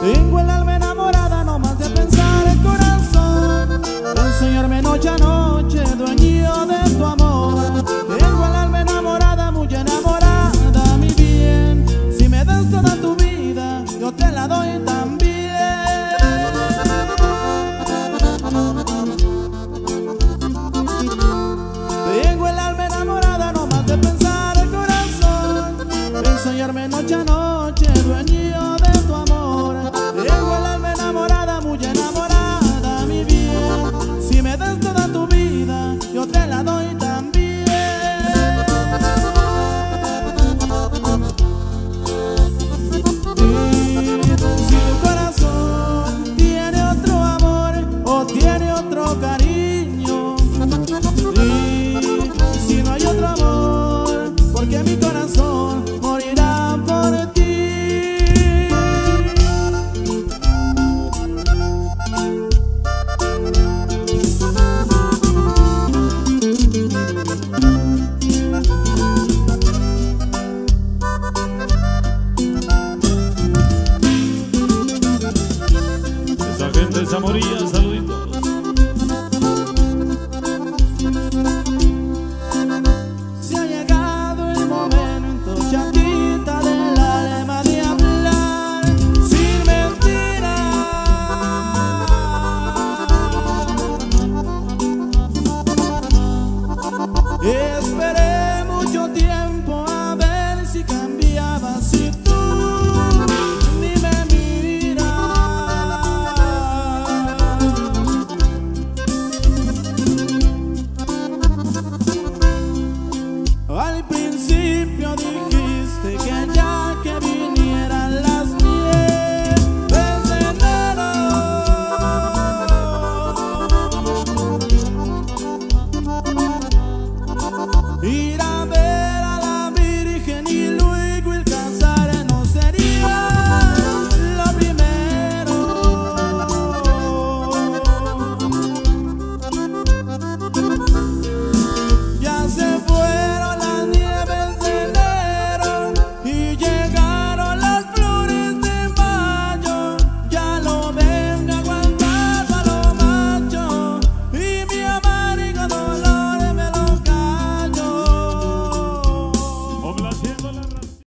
Tengo el alma enamorada no más de pensar el corazón. El Señor me noche a noche, dueño de tu amor. Tengo el alma enamorada, muy enamorada, mi bien. Si me das toda tu vida, yo te la doy también. Tengo el alma enamorada no más de pensar el corazón. El soñarme noche a noche Luiz Amorias Mira